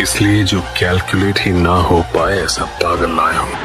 इसलिए जो कैलकुलेट ही ना हो पाए ऐसा पागल लाया हूँ